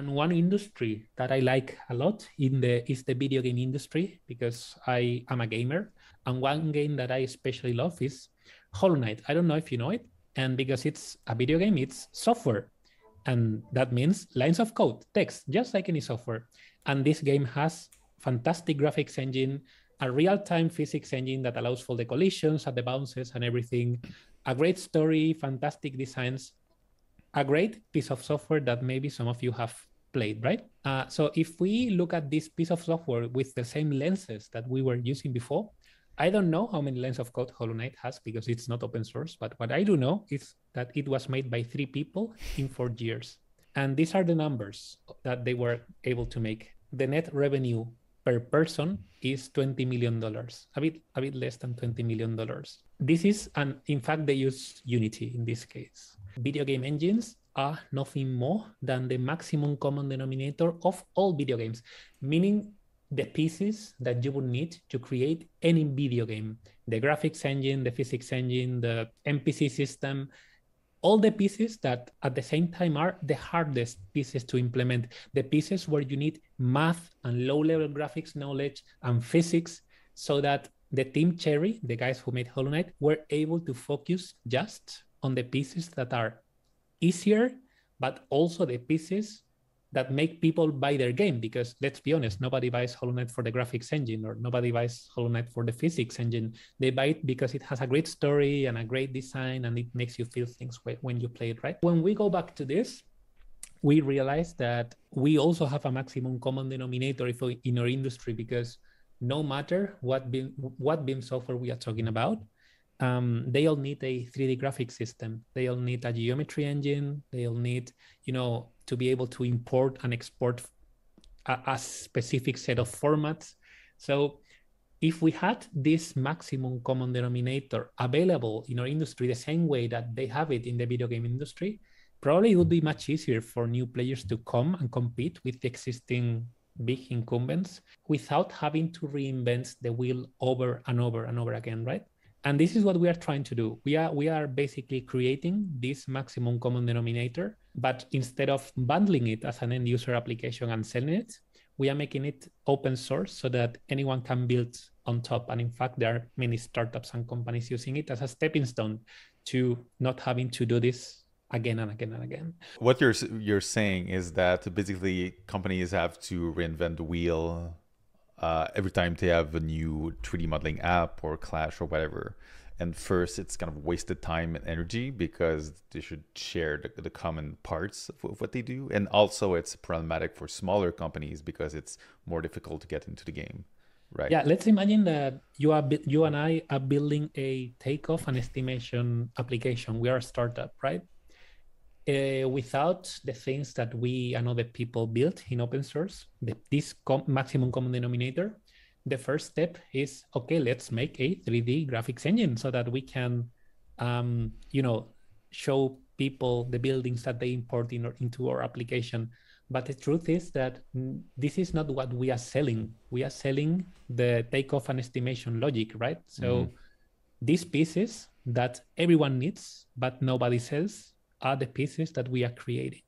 And one industry that I like a lot in the is the video game industry because I am a gamer. And one game that I especially love is Hollow Knight. I don't know if you know it. And because it's a video game, it's software. And that means lines of code, text, just like any software. And this game has fantastic graphics engine, a real-time physics engine that allows for the collisions and the bounces and everything, a great story, fantastic designs, a great piece of software that maybe some of you have played, right? Uh, so if we look at this piece of software with the same lenses that we were using before, I don't know how many lines of code Hollow Knight has because it's not open source, but what I do know is that it was made by three people in four years. And these are the numbers that they were able to make. The net revenue per person is $20 million, a bit, a bit less than $20 million. This is, and in fact, they use Unity in this case. Video game engines are nothing more than the maximum common denominator of all video games, meaning the pieces that you would need to create any video game. The graphics engine the physics engine the npc system all the pieces that at the same time are the hardest pieces to implement. The pieces where you need math and low level graphics knowledge and physics so that the team cherry the guys who made hollow knight were able to focus just on the pieces that are easier but also the pieces that make people buy their game because let's be honest nobody buys hollow knight for the graphics engine or nobody buys hollow knight for the physics engine. They buy it because it has a great story and a great design and it makes you feel things when you play it right? When we go back to this we realize that we also have a maximum common denominator in our industry because no matter what BIM, what BIM software we are talking about um, they all need a 3D graphic system. They all need a geometry engine. They all need, you know, to be able to import and export a, a specific set of formats. So if we had this maximum common denominator available in our industry the same way that they have it in the video game industry, probably it would be much easier for new players to come and compete with the existing big incumbents without having to reinvent the wheel over and over and over again, right? And this is what we are trying to do. We are we are basically creating this maximum common denominator but instead of bundling it as an end user application and selling it we are making it open source so that anyone can build on top. And in fact there are many startups and companies using it as a stepping stone to not having to do this again and again and again. What you're you're saying is that basically companies have to reinvent the wheel uh, every time they have a new 3D modeling app or Clash or whatever. And first, it's kind of wasted time and energy because they should share the, the common parts of, of what they do. And also, it's problematic for smaller companies because it's more difficult to get into the game. Right. Yeah, let's imagine that you are you and I are building a takeoff and estimation application. We are a startup, right? Uh, without the things that we and other people built in open source, the, this com maximum common denominator, the first step is okay, let's make a 3D graphics engine so that we can, um, you know, show people the buildings that they import in or, into our application. But the truth is that this is not what we are selling. We are selling the takeoff and estimation logic, right? So mm -hmm. these pieces that everyone needs, but nobody sells, are the pieces that we are creating.